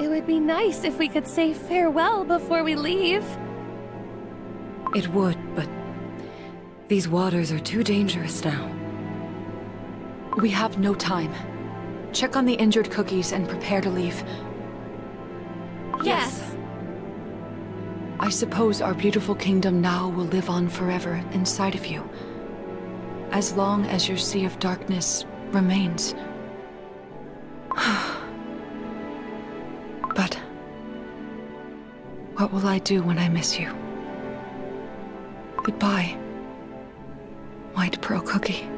It would be nice if we could say farewell before we leave. It would, but these waters are too dangerous now. We have no time. Check on the injured cookies and prepare to leave. Yes. I suppose our beautiful kingdom now will live on forever inside of you. As long as your Sea of Darkness remains. What will I do when I miss you? Goodbye, White Pearl Cookie.